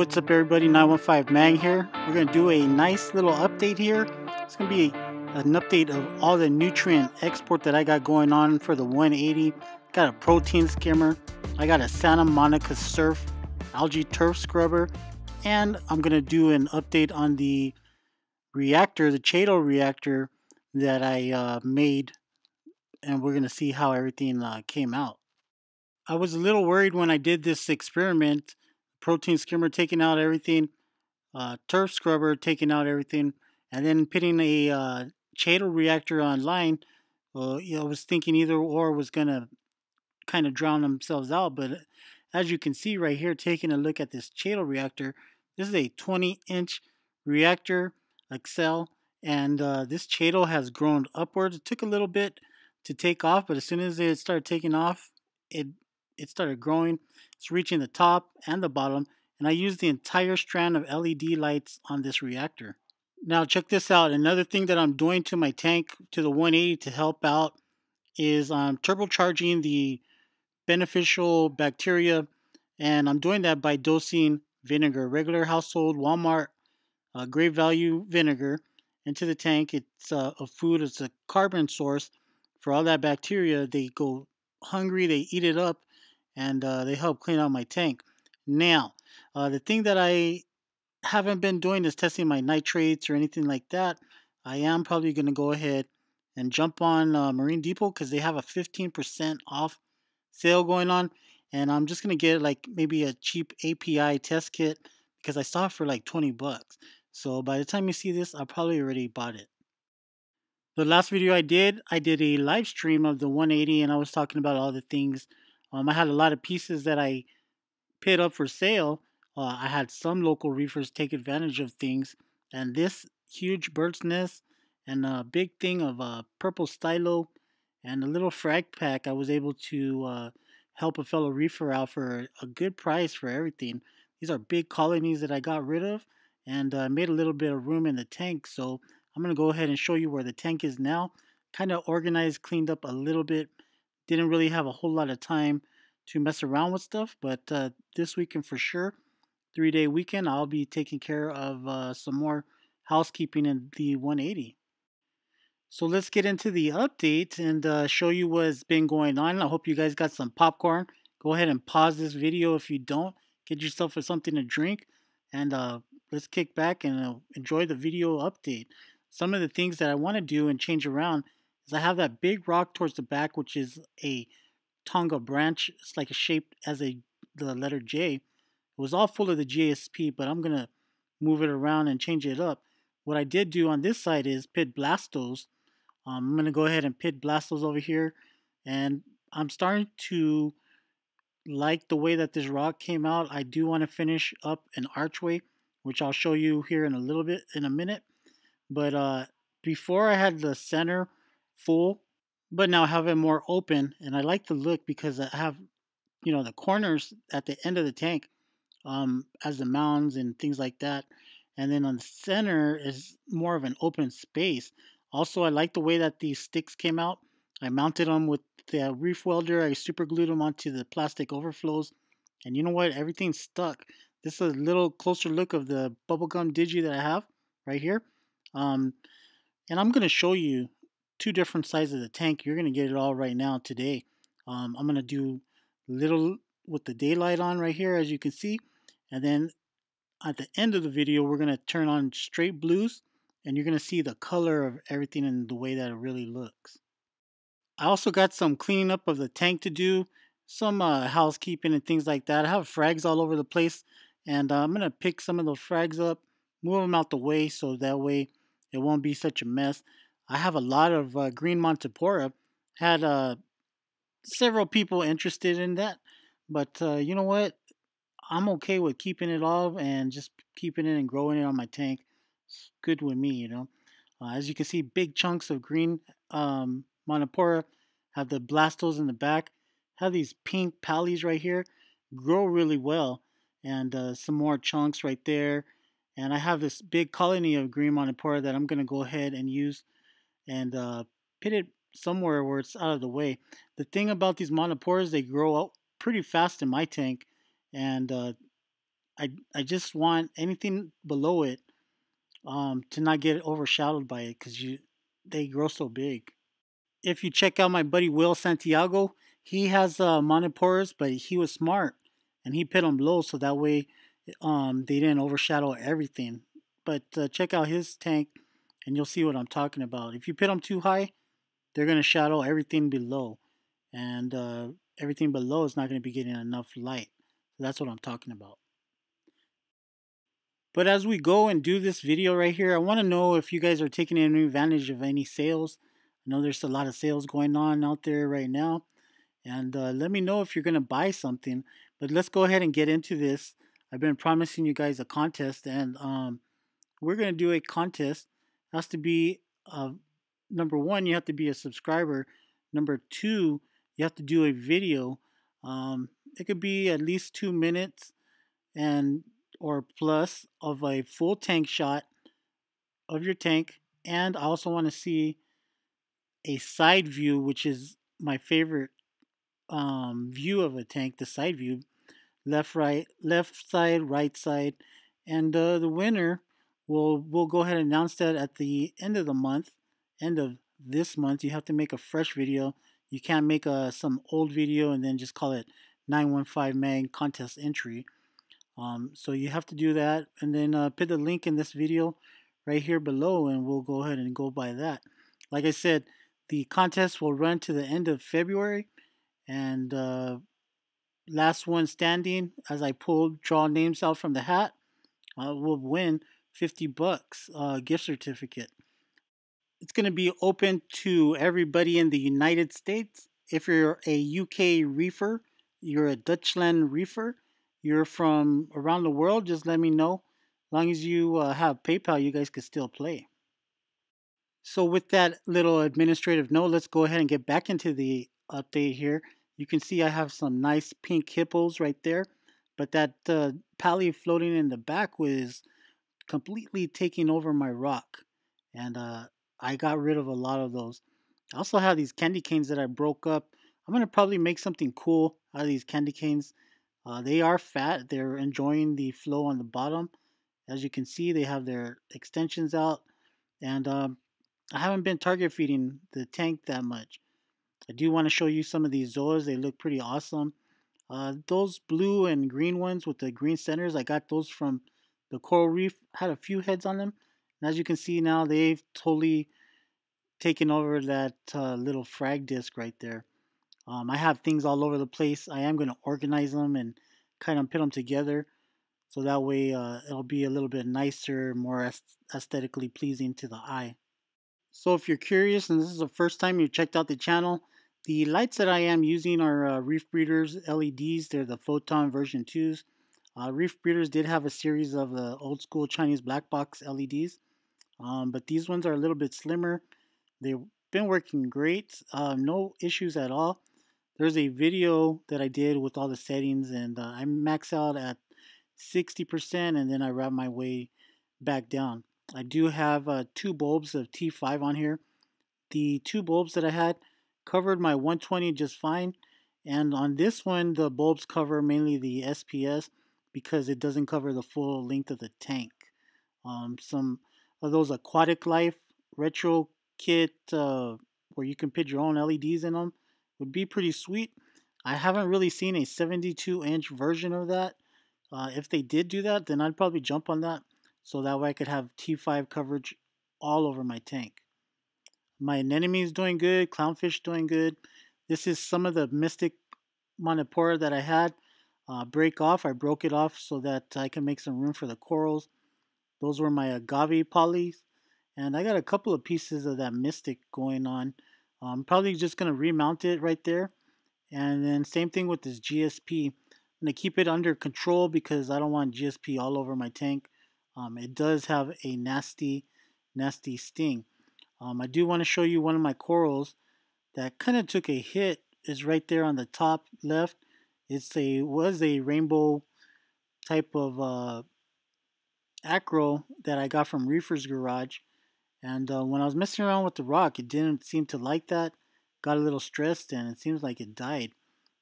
What's up everybody, 915 Mang here. We're going to do a nice little update here. It's going to be an update of all the nutrient export that I got going on for the 180. Got a protein skimmer. I got a Santa Monica Surf algae turf scrubber. And I'm going to do an update on the reactor, the Chaeto reactor that I uh, made. And we're going to see how everything uh, came out. I was a little worried when I did this experiment protein skimmer taking out everything, uh, turf scrubber taking out everything, and then putting a uh, Chaeto reactor online. Well, you know, I was thinking either or was gonna kind of drown themselves out, but as you can see right here, taking a look at this Chaeto reactor, this is a 20 inch reactor, Excel, and uh, this Chaeto has grown upwards. It took a little bit to take off, but as soon as it started taking off, it it started growing. It's reaching the top and the bottom, and I used the entire strand of LED lights on this reactor. Now check this out. Another thing that I'm doing to my tank to the 180 to help out is I'm turbocharging the beneficial bacteria, and I'm doing that by dosing vinegar, regular household Walmart uh, great value vinegar into the tank. It's uh, a food, it's a carbon source for all that bacteria. They go hungry, they eat it up, and uh, they help clean out my tank. Now, uh, the thing that I haven't been doing is testing my nitrates or anything like that. I am probably going to go ahead and jump on uh, Marine Depot because they have a 15% off sale going on. And I'm just going to get like maybe a cheap API test kit because I saw it for like 20 bucks. So by the time you see this, I probably already bought it. The last video I did, I did a live stream of the 180 and I was talking about all the things um, I had a lot of pieces that I put up for sale. Uh, I had some local reefers take advantage of things, and this huge bird's nest and a big thing of uh, purple stylo and a little frag pack, I was able to uh, help a fellow reefer out for a good price for everything. These are big colonies that I got rid of and uh, made a little bit of room in the tank. So I'm going to go ahead and show you where the tank is now. Kind of organized, cleaned up a little bit didn't really have a whole lot of time to mess around with stuff, but uh, this weekend for sure, three day weekend, I'll be taking care of uh, some more housekeeping in the 180. So let's get into the update and uh, show you what's been going on. I hope you guys got some popcorn. Go ahead and pause this video if you don't. Get yourself something to drink and uh, let's kick back and uh, enjoy the video update. Some of the things that I want to do and change around is I have that big rock towards the back, which is a Tonga branch. It's like a shaped as a the letter J. It was all full of the GSP, but I'm gonna move it around and change it up. What I did do on this side is pit blastos. Um, I'm gonna go ahead and pit blastos over here, and I'm starting to like the way that this rock came out. I do want to finish up an archway, which I'll show you here in a little bit in a minute. But uh, before I had the center full, but now I have it more open. And I like the look because I have, you know, the corners at the end of the tank um, as the mounds and things like that. And then on the center is more of an open space. Also, I like the way that these sticks came out. I mounted them with the reef welder. I super glued them onto the plastic overflows. And you know what? everything stuck. This is a little closer look of the bubblegum digi that I have right here. Um, and I'm going to show you two different sizes of the tank. You're going to get it all right now today. Um, I'm going to do little with the daylight on right here, as you can see. And then at the end of the video, we're going to turn on straight blues. And you're going to see the color of everything and the way that it really looks. I also got some cleaning up of the tank to do. Some uh, housekeeping and things like that. I have frags all over the place. And uh, I'm going to pick some of those frags up, move them out the way so that way it won't be such a mess. I have a lot of uh, green Montipora. Had uh, several people interested in that, but uh, you know what? I'm okay with keeping it all and just keeping it and growing it on my tank. It's good with me, you know. Uh, as you can see, big chunks of green um, Montipora have the blastos in the back. Have these pink pallies right here. Grow really well. And uh, some more chunks right there. And I have this big colony of green Montipora that I'm going to go ahead and use and uh, put it somewhere where it's out of the way. The thing about these montiporas, they grow out pretty fast in my tank, and uh, I, I just want anything below it um, to not get overshadowed by it because you they grow so big. If you check out my buddy Will Santiago, he has uh, but he was smart and he pit them low so that way um, they didn't overshadow everything. But uh, check out his tank and you'll see what I'm talking about. If you put them too high, they're going to shadow everything below. And uh, everything below is not going to be getting enough light. That's what I'm talking about. But as we go and do this video right here, I want to know if you guys are taking any advantage of any sales. I know there's a lot of sales going on out there right now. And uh, let me know if you're going to buy something. But let's go ahead and get into this. I've been promising you guys a contest. And um, we're going to do a contest. Has to be, uh, number one, you have to be a subscriber. Number two, you have to do a video. Um, it could be at least two minutes. And or plus of a full tank shot of your tank. And I also want to see a side view, which is my favorite um, view of a tank, the side view. Left, right, left side, right side. And uh, the winner, will we'll go ahead and announce that at the end of the month, end of this month. You have to make a fresh video. You can't make a, uh, some old video and then just call it 915 Mang contest entry. Um, so you have to do that and then uh, put the link in this video right here below and we'll go ahead and go by that. Like I said, the contest will run to the end of February and uh, last one standing as I pull draw names out from the hat uh, will win 50 bucks uh, gift certificate. It's going to be open to everybody in the United States. If you're a UK reefer, you're a Dutchland reefer, you're from around the world, just let me know. As long as you uh, have PayPal, you guys can still play. So with that little administrative note, let's go ahead and get back into the update here. You can see I have some nice pink hippos right there, but that uh, pally floating in the back was completely taking over my rock, and uh, I got rid of a lot of those. I also have these candy canes that I broke up. I'm gonna probably make something cool out of these candy canes. Uh, they are fat. They're enjoying the flow on the bottom. As you can see, they have their extensions out. And um, I haven't been target feeding the tank that much. I do want to show you some of these Zoas. They look pretty awesome. Uh, those blue and green ones with the green centers, I got those from the coral reef. Had a few heads on them. And as you can see now, they've totally taken over that uh, little frag disc right there. Um, I have things all over the place. I am going to organize them and kind of put them together so that way uh, it'll be a little bit nicer, more aesthetically pleasing to the eye. So if you're curious and this is the first time you checked out the channel, the lights that I am using are uh, Reef Breeders LEDs. They're the Photon version 2s. Uh, Reef Breeders did have a series of the old school Chinese black box LEDs, um, but these ones are a little bit slimmer. They've been working great, uh, no issues at all there's a video that I did with all the settings and uh, I max out at 60% and then I wrap my way back down. I do have uh, two bulbs of T5 on here. The two bulbs that I had covered my 120 just fine and on this one the bulbs cover mainly the SPS because it doesn't cover the full length of the tank. Um, some of those aquatic life retro kit uh, where you can put your own LEDs in them would be pretty sweet. I haven't really seen a 72 inch version of that. Uh, if they did do that, then I'd probably jump on that so that way I could have T5 coverage all over my tank. My anemone is doing good, clownfish doing good. This is some of the Mystic Monopora that I had uh, break off. I broke it off so that I can make some room for the corals. Those were my agave polys. And I got a couple of pieces of that Mystic going on. I'm probably just going to remount it right there. And then same thing with this GSP. I'm going to keep it under control because I don't want GSP all over my tank. Um, it does have a nasty, nasty sting. Um, I do want to show you one of my corals that kind of took a hit. Is right there on the top left. It's a was a rainbow type of uh, acro that I got from Reefer's Garage. And uh, when I was messing around with the rock, it didn't seem to like that. Got a little stressed and it seems like it died.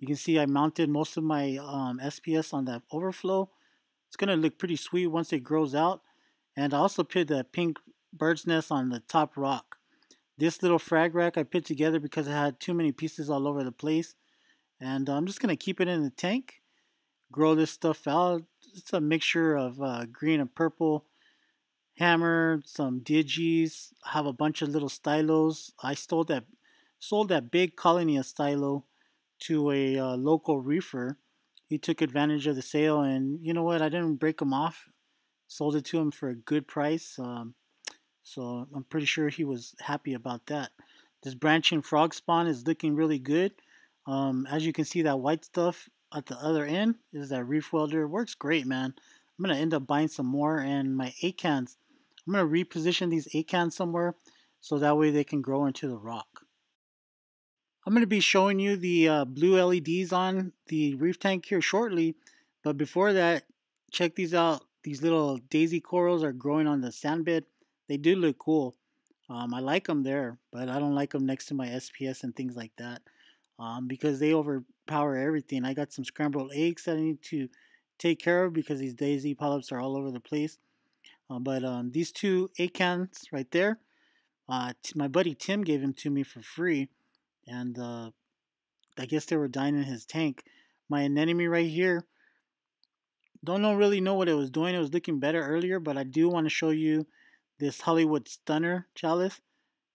You can see I mounted most of my um, SPS on that overflow. It's going to look pretty sweet once it grows out. And I also put the pink bird's nest on the top rock. This little frag rack I put together because I had too many pieces all over the place. And I'm just going to keep it in the tank, grow this stuff out. It's a mixture of uh, green and purple hammer, some digis, have a bunch of little stylos. I stole that, sold that big colony of stylo to a uh, local reefer. He took advantage of the sale, and you know what? I didn't break him off. Sold it to him for a good price. Um, so I'm pretty sure he was happy about that. This branching frog spawn is looking really good. Um, as you can see, that white stuff at the other end is that reef welder. Works great, man. I'm going to end up buying some more. And my 8 cans, I'm going to reposition these 8 cans somewhere so that way they can grow into the rock. I'm going to be showing you the uh, blue LEDs on the reef tank here shortly. But before that, check these out. These little daisy corals are growing on the sand bed. They do look cool. Um, I like them there, but I don't like them next to my SPS and things like that um, because they overpower everything. I got some scrambled eggs that I need to take care of because these daisy polyps are all over the place. Uh, but um, these two cans right there, uh, my buddy Tim gave them to me for free, and uh, I guess they were dying in his tank. My anemone right here, don't know really know what it was doing. It was looking better earlier, but I do want to show you this Hollywood Stunner chalice.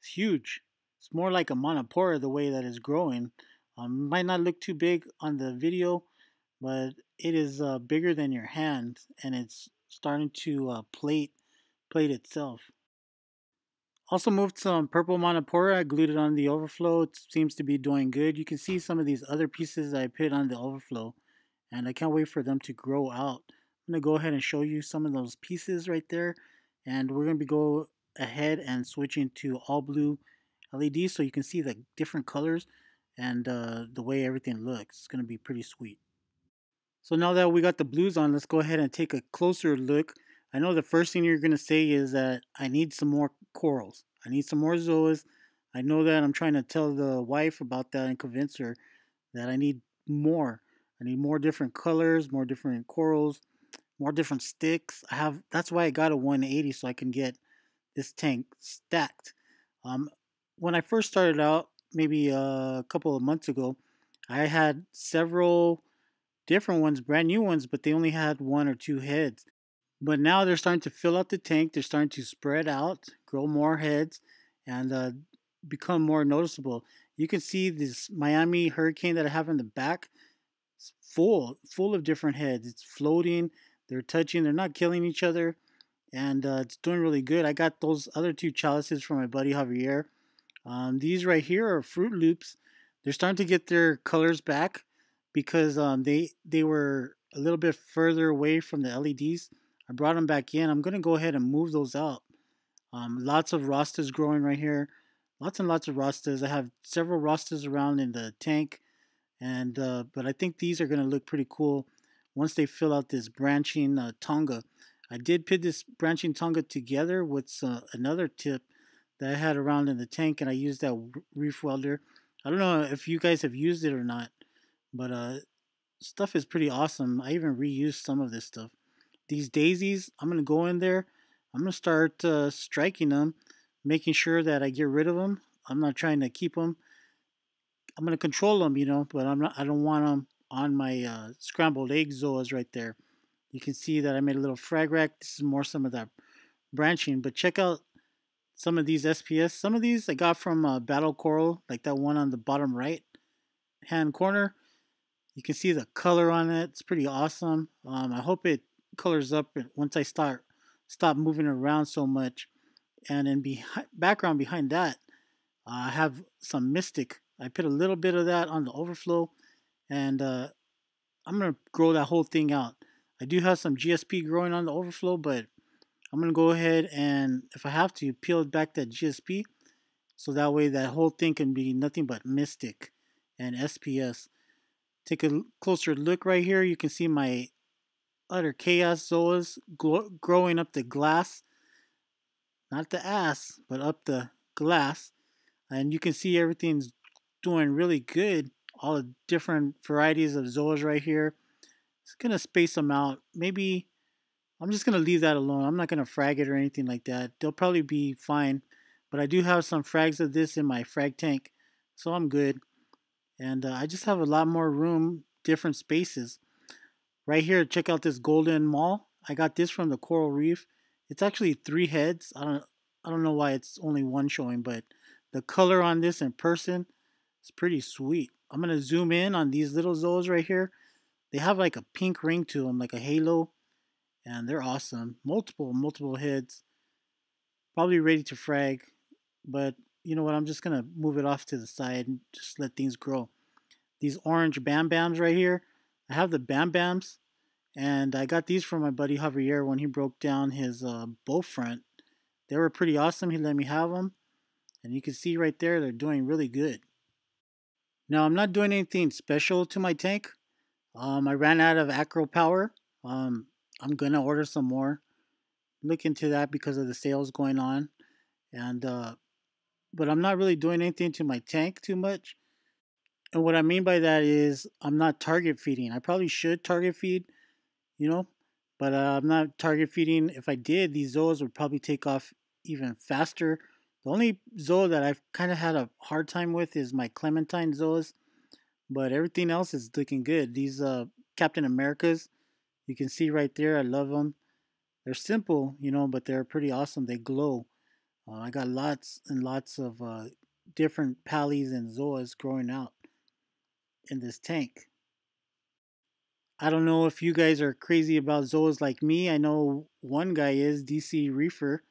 It's huge. It's more like a Monopora the way that it's growing. Um, might not look too big on the video, but it is uh, bigger than your hand, and it's starting to uh, plate plate itself. Also moved some purple Monopora. I glued it on the overflow. It seems to be doing good. You can see some of these other pieces I put on the overflow, and I can't wait for them to grow out. I'm going to go ahead and show you some of those pieces right there, and we're going to be go ahead and switching to all blue LEDs so you can see the different colors and uh, the way everything looks. It's going to be pretty sweet. So now that we got the blues on, let's go ahead and take a closer look. I know the first thing you're going to say is that I need some more corals. I need some more zoas. I know that I'm trying to tell the wife about that and convince her that I need more. I need more different colors, more different corals, more different sticks. I have that's why I got a 180 so I can get this tank stacked. Um, when I first started out, maybe a couple of months ago, I had several different ones, brand new ones, but they only had one or two heads. But now they're starting to fill out the tank. They're starting to spread out, grow more heads, and uh, become more noticeable. You can see this Miami hurricane that I have in the back. It's full, full of different heads. It's floating. They're touching. They're not killing each other, and uh, it's doing really good. I got those other two chalices from my buddy Javier. Um, these right here are Fruit Loops. They're starting to get their colors back because um, they they were a little bit further away from the LEDs. I brought them back in. I'm going to go ahead and move those out. Um, lots of Rastas growing right here. Lots and lots of Rastas. I have several Rastas around in the tank. and uh, But I think these are going to look pretty cool once they fill out this branching uh, tonga. I did put this branching tonga together with uh, another tip that I had around in the tank, and I used that reef welder. I don't know if you guys have used it or not, but uh, stuff is pretty awesome. I even reused some of this stuff. These daisies, I'm gonna go in there. I'm gonna start uh, striking them, making sure that I get rid of them. I'm not trying to keep them. I'm gonna control them, you know, but I'm not. I don't want them on my uh, scrambled egg zoas right there. You can see that I made a little frag rack. This is more some of that branching, but check out some of these SPS. Some of these I got from uh, Battle Coral, like that one on the bottom right hand corner. You can see the color on it. It's pretty awesome. Um, I hope it colors up once I start stop moving around so much. And in behind, background behind that, uh, I have some Mystic. I put a little bit of that on the overflow, and uh, I'm gonna grow that whole thing out. I do have some GSP growing on the overflow, but I'm going to go ahead and, if I have to, peel back that GSP so that way that whole thing can be nothing but Mystic and SPS. Take a closer look right here. You can see my utter chaos zoas growing up the glass. Not the ass, but up the glass. And you can see everything's doing really good. All the different varieties of zoas right here. It's going to space them out. Maybe I'm just going to leave that alone. I'm not going to frag it or anything like that. They'll probably be fine. But I do have some frags of this in my frag tank. So I'm good. And uh, I just have a lot more room, different spaces. Right here, check out this golden mall. I got this from the coral reef. It's actually three heads. I don't I don't know why it's only one showing, but the color on this in person is pretty sweet. I'm going to zoom in on these little zoas right here. They have like a pink ring to them, like a halo. And they're awesome. Multiple, multiple hits. Probably ready to frag. But you know what? I'm just going to move it off to the side and just let things grow. These orange Bam Bams right here. I have the Bam Bams. And I got these from my buddy Javier when he broke down his uh, bow front. They were pretty awesome. He let me have them. And you can see right there, they're doing really good. Now, I'm not doing anything special to my tank. Um, I ran out of acro power. Um, I'm to order some more. Look into that because of the sales going on. And, uh, but I'm not really doing anything to my tank too much. And what I mean by that is I'm not target feeding. I probably should target feed, you know, but uh, I'm not target feeding. If I did, these zoas would probably take off even faster the only Zoa that I've kind of had a hard time with is my Clementine Zoas, but everything else is looking good. These uh, Captain Americas, you can see right there, I love them. They're simple, you know, but they're pretty awesome. They glow. Uh, I got lots and lots of uh, different Pallies and Zoas growing out in this tank. I don't know if you guys are crazy about Zoas like me. I know one guy is, DC Reefer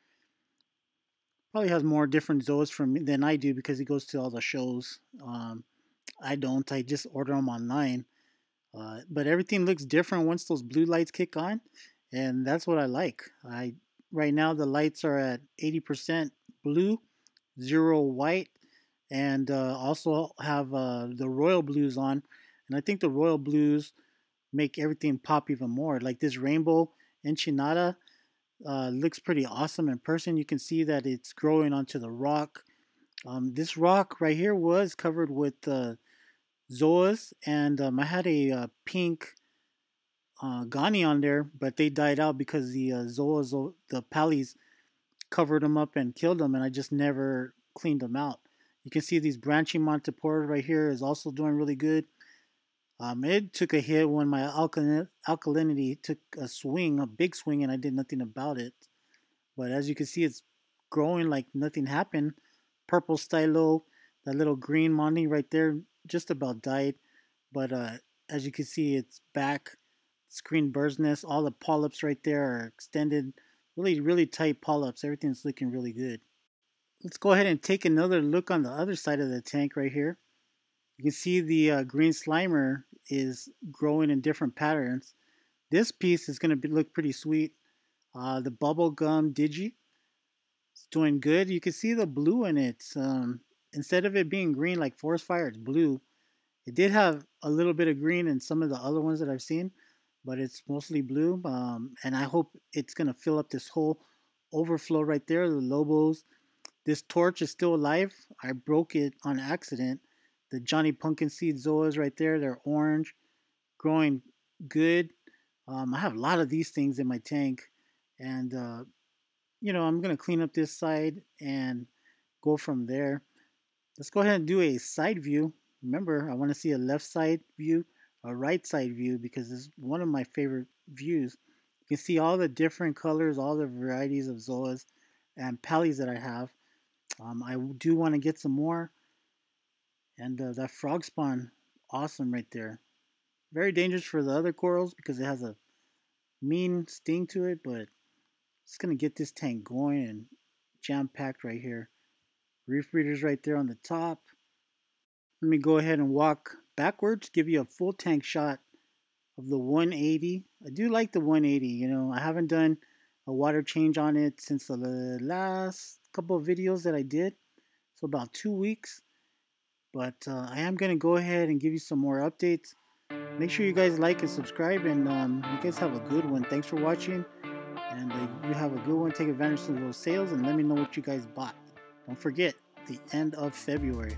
probably has more different zoas from than I do because he goes to all the shows. Um, I don't. I just order them online. Uh, but everything looks different once those blue lights kick on, and that's what I like. I right now the lights are at 80% blue, zero white, and uh, also have uh, the royal blues on. And I think the royal blues make everything pop even more. Like this rainbow enchinada uh, looks pretty awesome in person. You can see that it's growing onto the rock. Um, this rock right here was covered with uh, zoas, and um, I had a uh, pink uh, Gani on there, but they died out because the uh, zoas, the pallies, covered them up and killed them, and I just never cleaned them out. You can see these branching Montipora right here is also doing really good. Um, it took a hit when my alkalin alkalinity took a swing, a big swing, and I did nothing about it. But as you can see, it's growing like nothing happened. Purple stylo, that little green money right there, just about died. But uh, as you can see, it's back. Screen bird's nest. All the polyps right there are extended. Really, really tight polyps. Everything's looking really good. Let's go ahead and take another look on the other side of the tank right here. You can see the uh, green slimer is growing in different patterns. This piece is going to look pretty sweet. Uh, the bubblegum digi is doing good. You can see the blue in it. Um, instead of it being green like forest fire, it's blue. It did have a little bit of green in some of the other ones that I've seen, but it's mostly blue. Um, and I hope it's going to fill up this whole overflow right there, the Lobos. This torch is still alive. I broke it on accident the Johnny Pumpkin Seed Zoas right there. They're orange, growing good. Um, I have a lot of these things in my tank. And, uh, you know, I'm going to clean up this side and go from there. Let's go ahead and do a side view. Remember, I want to see a left side view, a right side view, because it's one of my favorite views. You can see all the different colors, all the varieties of Zoas and Pallies that I have. Um, I do want to get some more. And uh, that frog spawn, awesome right there. Very dangerous for the other corals because it has a mean sting to it, but it's going to get this tank going and jam-packed right here. Reef breeders right there on the top. Let me go ahead and walk backwards, give you a full tank shot of the 180. I do like the 180, you know, I haven't done a water change on it since the last couple of videos that I did. So about two weeks. But uh, I am going to go ahead and give you some more updates. Make sure you guys like and subscribe, and um, you guys have a good one. Thanks for watching, and uh, you have a good one. Take advantage of those sales, and let me know what you guys bought. Don't forget, the end of February.